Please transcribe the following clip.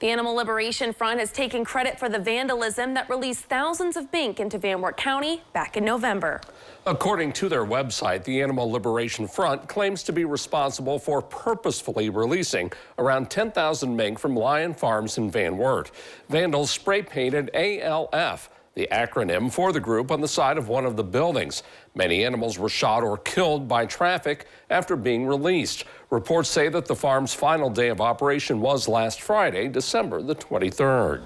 The Animal Liberation Front has taken credit for the vandalism that released thousands of mink into Van Wert County back in November. According to their website, the Animal Liberation Front claims to be responsible for purposefully releasing around 10,000 mink from Lion Farms in Van Wert. Vandals spray painted ALF the acronym for the group on the side of one of the buildings. Many animals were shot or killed by traffic after being released. Reports say that the farm's final day of operation was last Friday, December the 23rd.